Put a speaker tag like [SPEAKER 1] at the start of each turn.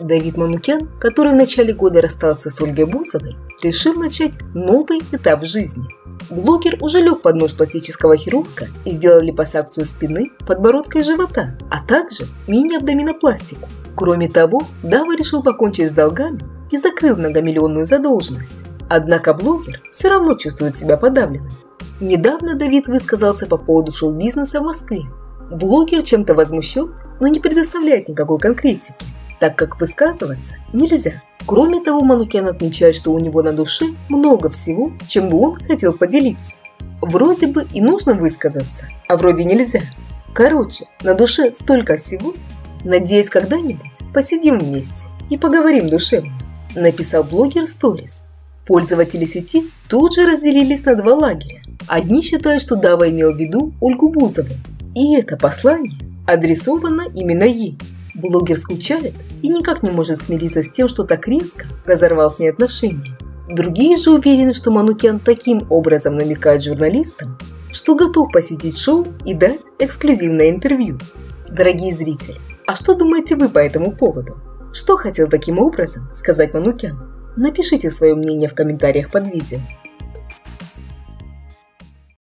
[SPEAKER 1] Давид Манукян, который в начале года расстался с Ольгой Бусовой, решил начать новый этап жизни. Блогер уже лег под нож пластического хирурга и сделал липосакцию спины, подбородка и живота, а также мини-абдоминопластику. Кроме того, Дава решил покончить с долгами и закрыл многомиллионную задолженность. Однако блогер все равно чувствует себя подавленным. Недавно Давид высказался по поводу шоу-бизнеса в Москве. Блогер чем-то возмущен, но не предоставляет никакой конкретики так как высказываться нельзя. Кроме того, Манукян отмечает, что у него на душе много всего, чем бы он хотел поделиться. Вроде бы и нужно высказаться, а вроде нельзя. Короче, на душе столько всего. Надеюсь, когда-нибудь посидим вместе и поговорим душевно, написал блогер Stories. Пользователи сети тут же разделились на два лагеря. Одни считают, что Дава имел в виду Ольгу Бузову, и это послание адресовано именно ей. Блогер скучает и никак не может смириться с тем, что так резко разорвал с ней отношения. Другие же уверены, что Манукян таким образом намекает журналистам, что готов посетить шоу и дать эксклюзивное интервью. Дорогие зрители, а что думаете вы по этому поводу? Что хотел таким образом сказать Манукян? Напишите свое мнение в комментариях под видео.